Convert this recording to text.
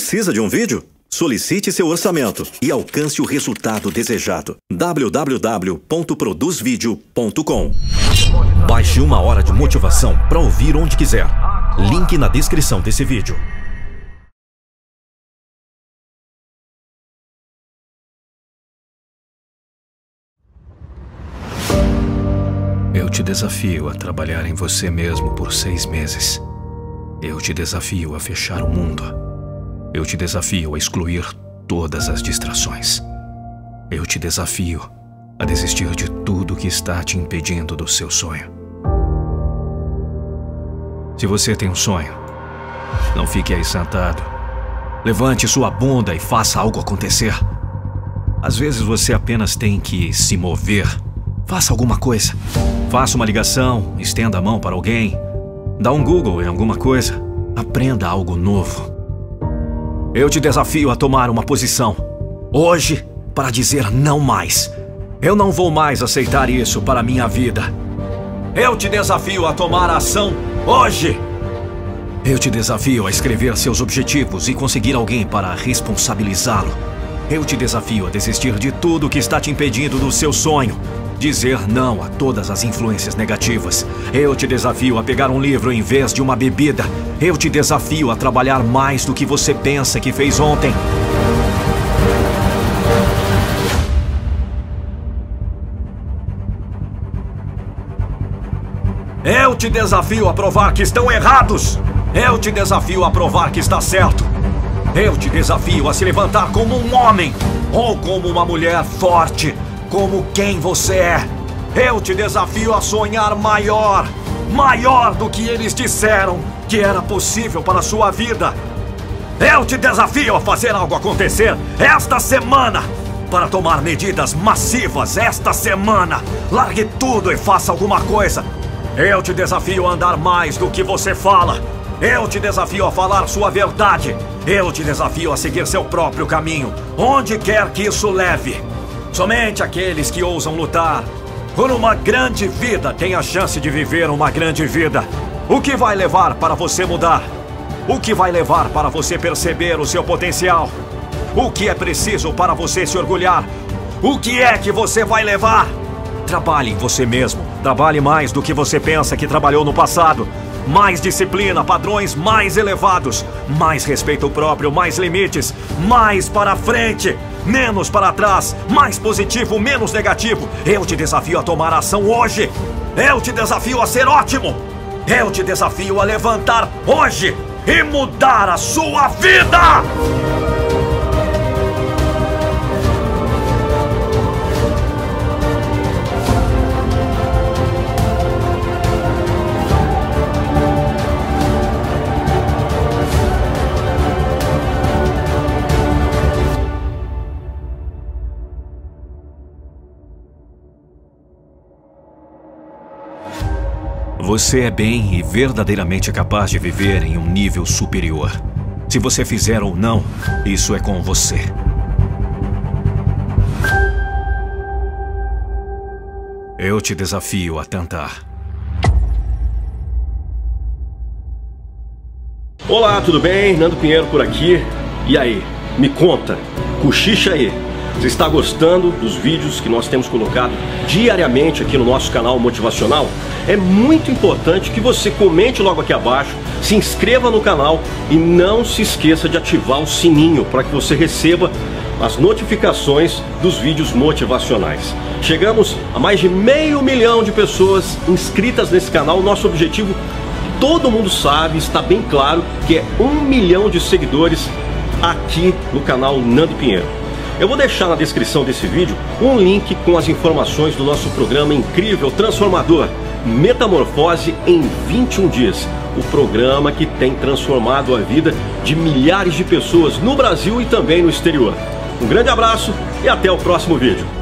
Precisa de um vídeo? Solicite seu orçamento e alcance o resultado desejado. www.produzvideo.com Baixe uma hora de motivação para ouvir onde quiser. Link na descrição desse vídeo. Eu te desafio a trabalhar em você mesmo por seis meses. Eu te desafio a fechar o mundo. Eu te desafio a excluir todas as distrações. Eu te desafio a desistir de tudo que está te impedindo do seu sonho. Se você tem um sonho, não fique aí sentado. Levante sua bunda e faça algo acontecer. Às vezes você apenas tem que se mover. Faça alguma coisa. Faça uma ligação, estenda a mão para alguém, dá um Google em alguma coisa, aprenda algo novo. Eu te desafio a tomar uma posição. Hoje, para dizer não mais. Eu não vou mais aceitar isso para minha vida. Eu te desafio a tomar ação hoje. Eu te desafio a escrever seus objetivos e conseguir alguém para responsabilizá-lo. Eu te desafio a desistir de tudo que está te impedindo do seu sonho. Dizer não a todas as influências negativas. Eu te desafio a pegar um livro em vez de uma bebida. Eu te desafio a trabalhar mais do que você pensa que fez ontem. Eu te desafio a provar que estão errados. Eu te desafio a provar que está certo. Eu te desafio a se levantar como um homem ou como uma mulher forte, como quem você é. Eu te desafio a sonhar maior, maior do que eles disseram que era possível para a sua vida. Eu te desafio a fazer algo acontecer esta semana. Para tomar medidas massivas esta semana. Largue tudo e faça alguma coisa. Eu te desafio a andar mais do que você fala. Eu te desafio a falar sua verdade. Eu te desafio a seguir seu próprio caminho, onde quer que isso leve. Somente aqueles que ousam lutar por uma grande vida têm a chance de viver uma grande vida. O que vai levar para você mudar? O que vai levar para você perceber o seu potencial? O que é preciso para você se orgulhar? O que é que você vai levar? Trabalhe em você mesmo. Trabalhe mais do que você pensa que trabalhou no passado. Mais disciplina, padrões mais elevados. Mais respeito próprio, mais limites. Mais para frente, menos para trás. Mais positivo, menos negativo. Eu te desafio a tomar ação hoje. Eu te desafio a ser ótimo. Eu te desafio a levantar hoje e mudar a sua vida. Você é bem e verdadeiramente capaz de viver em um nível superior. Se você fizer ou não, isso é com você. Eu te desafio a tentar. Olá, tudo bem? Nando Pinheiro por aqui. E aí, me conta, cochicha aí. Você está gostando dos vídeos que nós temos colocado diariamente aqui no nosso canal motivacional? É muito importante que você comente logo aqui abaixo, se inscreva no canal e não se esqueça de ativar o sininho para que você receba as notificações dos vídeos motivacionais. Chegamos a mais de meio milhão de pessoas inscritas nesse canal. Nosso objetivo, todo mundo sabe, está bem claro, que é um milhão de seguidores aqui no canal Nando Pinheiro. Eu vou deixar na descrição desse vídeo um link com as informações do nosso programa incrível, transformador, Metamorfose em 21 dias. O programa que tem transformado a vida de milhares de pessoas no Brasil e também no exterior. Um grande abraço e até o próximo vídeo.